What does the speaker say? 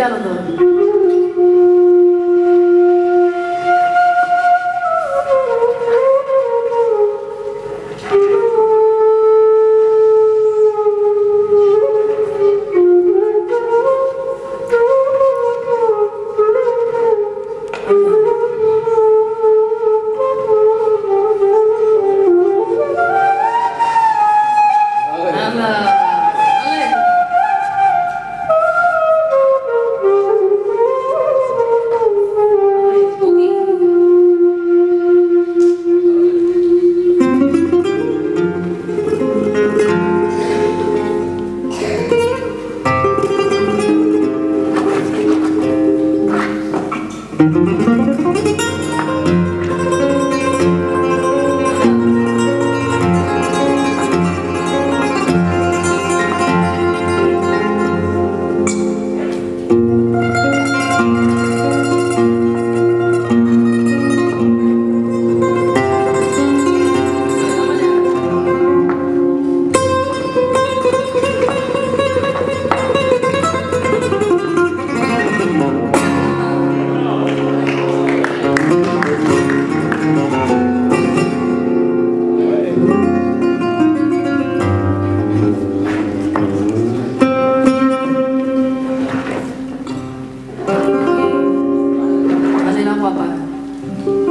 见了呢 Música Música